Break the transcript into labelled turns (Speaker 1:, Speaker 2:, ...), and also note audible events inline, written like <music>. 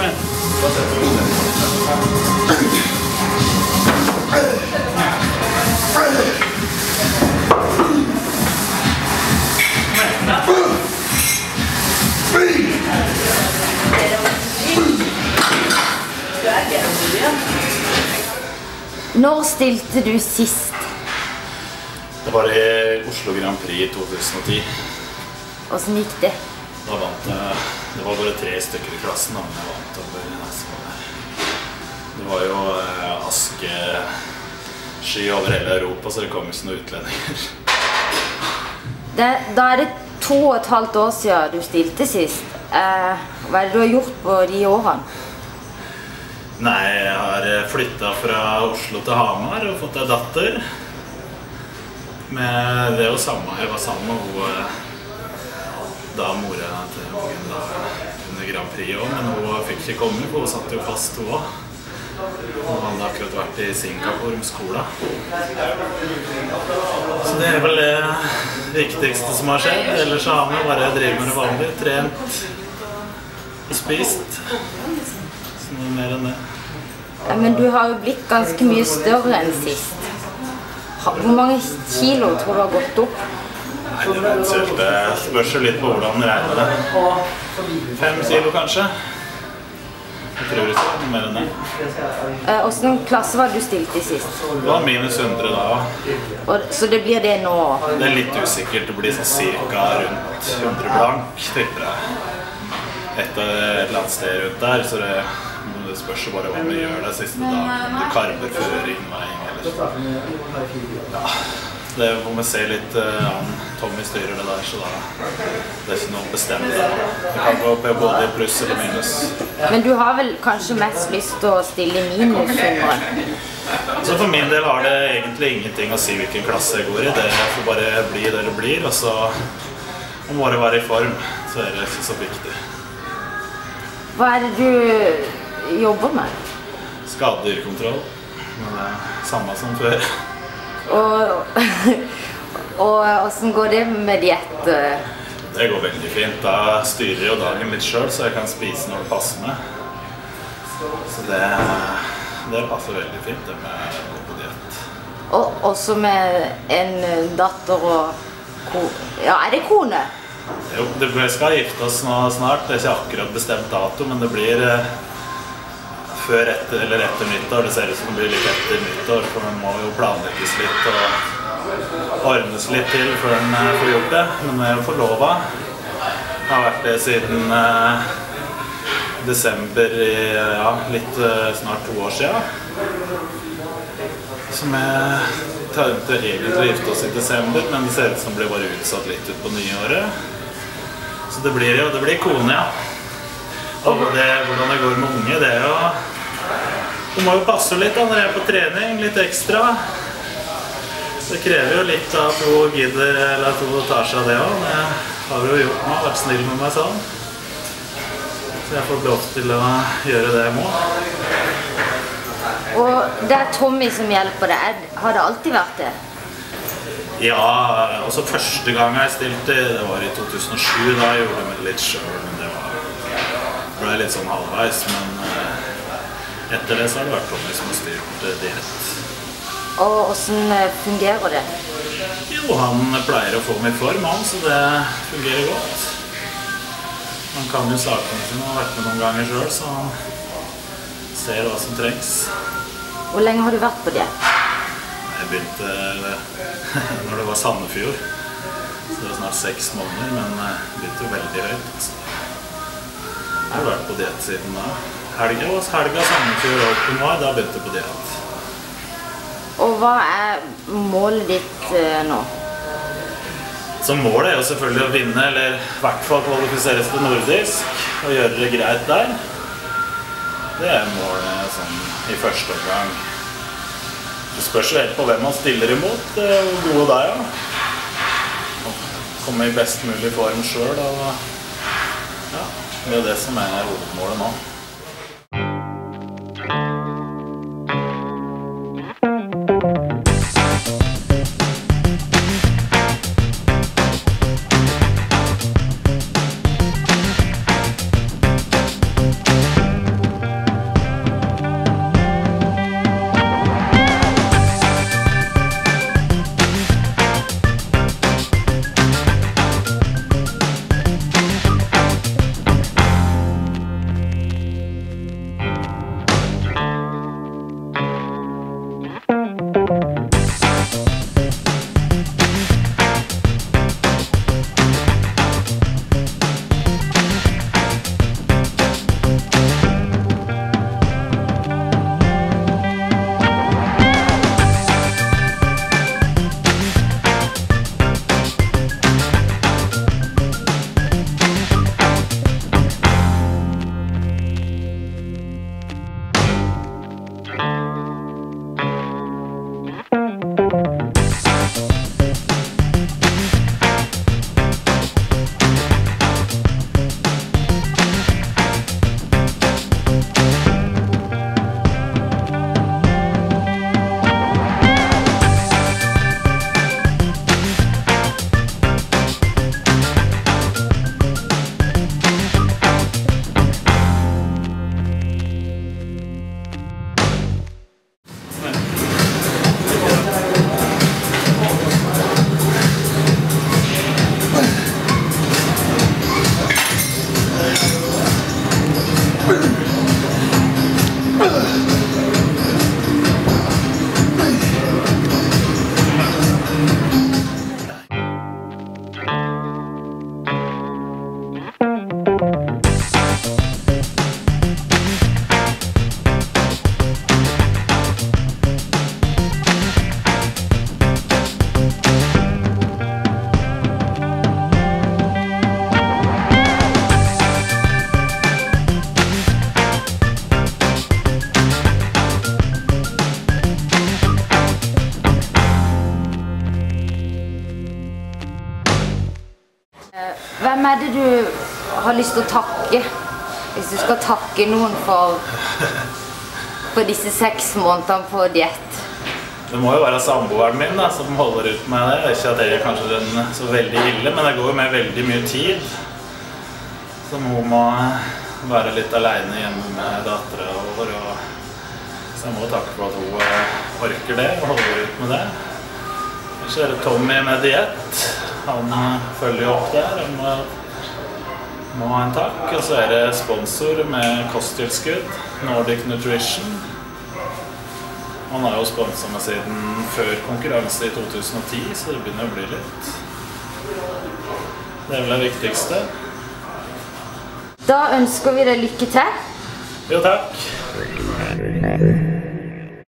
Speaker 1: Kom igjen. Når stilte du sist?
Speaker 2: Det var i Oslo Grand Prix i 2010.
Speaker 1: Åssen gikk det?
Speaker 2: Da vant jeg Det var bare tre stykker i klassen, da, men jeg vant over. Det var jo eh, askesky over hele Europa, så det kom ikke noen utlendinger.
Speaker 1: det? Da er det to og et halvt år siden du stilte sist. Eh, hva er det du har gjort på de årene?
Speaker 2: Nei, jeg har flytta fra Oslo til Hamar og fått ei datter. Men det er jo samme. Jeg var sammen med hun eh, da mora til da under Grand Prix òg, men hun fikk ikke komme, for hun satt jo fast, hun òg. Hun hadde akkurat vært i Singapore med skolen. Så det er vel det viktigste som har skjedd. Ellers har vi bare drevet med det vanlige. Trent og spist. Så noe mer enn det.
Speaker 1: Ja, men du har jo blitt ganske mye større enn sist. Hvor mange kilo tror du har gått opp?
Speaker 2: Nei, det er. Det spørs jo litt på hvordan man regner det. Fem kilo, kanskje. Jeg tror ikke det noe mer enn det.
Speaker 1: Eh, Åssen klasse var du stilt i sist?
Speaker 2: Det var minus 100 da.
Speaker 1: Og, så det blir det nå?
Speaker 2: Det er litt usikkert. Det blir sånn cirka rundt 100 blank, tipper jeg. Et, et eller annet sted rundt der, så det, det spørs jo bare hva vi gjør det siste dagen. Du karver før innveiing eller Ja. Det får vi se litt eh, an. Tommy styrer det der, så da det er ikke noe bestemt. Det kan gå i både pluss eller minus.
Speaker 1: Men du har vel kanskje mest lyst til å stille i minus 100?
Speaker 2: Så for min del har det egentlig ingenting å si hvilken klasse jeg går i. Det får bare bli det det blir. Og så om bare være i form, så er det ikke så viktig.
Speaker 1: Hva er det du jobber med?
Speaker 2: Skadedyrkontroll. Men det er samme som før. <laughs>
Speaker 1: Og åssen går det med diett?
Speaker 2: Det går veldig fint. Da styrer jo dagen litt sjøl, så jeg kan spise når det passer meg. Så det, det passer veldig fint, det med å gå på diett.
Speaker 1: Og også med en datter og ko... Ja, er det kone?
Speaker 2: Jo, det- vi skal gifte oss nå snart. Det er ikke akkurat bestemt dato, men det blir eh, før etter, eller etter nyttår. Det ser ut som det blir litt etter nyttår, for den må jo planlegges litt og ordnes litt til før en eh, får gjort det. Men vi er forlova. Har vært det siden eh, desember i ja, litt eh, snart to år sia. Så vi tenkte egentlig å gifte oss i desember, men det ser ut som det blir bare utsatt litt ut på nyåret. Så det blir jo det blir kone, ja. Og det, hvordan det går med unge, det er jo Hun må jo passe litt da når jeg er på trening, litt ekstra. Det krever jo litt at hun gidder, eller at hun tar seg av det òg. Det har hun jo gjort nå, vært snill med meg sånn. Så jeg får lov til å gjøre det jeg må.
Speaker 1: Og det er Tommy som hjelper deg. Har det alltid vært det?
Speaker 2: Ja, også første gang jeg stilte, det var i 2007. Da jeg gjorde jeg det litt sjøl, men det var, ble litt sånn halvveis. Men eh, etter det så har det vært Tommy som har styrt eh, diett.
Speaker 1: Og åssen eh, fungerer det?
Speaker 2: Jo, han pleier å få meg i form, han, så det fungerer godt. Han kan jo sakene sine, han har vært med noen ganger sjøl, så han ser hva som trengs.
Speaker 1: Hvor lenge har du vært på det?
Speaker 2: Jeg begynte eh, <laughs> når det var Sandefjord. Så det var snart seks måneder, men begynte jo veldig høyt. Så jeg har vært på diett siden da. Helga var helga Sandefjord Open var, da begynte jeg på diett.
Speaker 1: Og hva er målet ditt eh, nå?
Speaker 2: Så målet er jo selvfølgelig å vinne, eller i hvert fall kvalifiseres til nordisk og gjøre det greit der. Det er målet sånn i første omgang. Det spørs jo helt på hvem man stiller imot, hvor gode de er. Ja. Komme i best mulig form sjøl. Ja, det er jo det som er hovedmålet nå.
Speaker 1: Har lyst til å takke? Hvis du skal takke noen for, for disse seks månedene på diett.
Speaker 2: Det må jo være samboeren min da, som holder ut med det. Ikke at det er kanskje den så veldig ille, men det går jo med veldig mye tid. Som hun må være litt aleine hjemme med dattera vår. Så jeg må takke for at hun eh, orker det og holder ut med det. Så er det Tommy med diett. Han eh, følger jo opp der. Må ha en takk. Og så er det sponsor med kosttilskudd. Nordic Nutrition. Han har jo sponsa meg siden før konkurranse i 2010, så det begynner å bli litt Det er vel det viktigste.
Speaker 1: Da ønsker vi deg lykke til.
Speaker 2: Jo, takk.